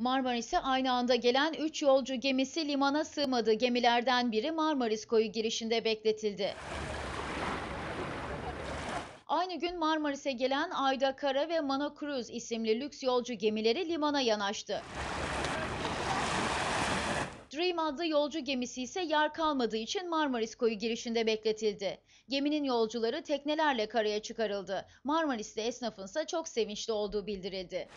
Marmaris'e aynı anda gelen 3 yolcu gemisi limana sığmadı. Gemilerden biri Marmaris koyu girişinde bekletildi. Aynı gün Marmaris'e gelen Ayda Kara ve Mana Cruise isimli lüks yolcu gemileri limana yanaştı. Dream adlı yolcu gemisi ise yer kalmadığı için Marmaris koyu girişinde bekletildi. Geminin yolcuları teknelerle karaya çıkarıldı. Marmaris'te esnafınsa çok sevinçli olduğu bildirildi.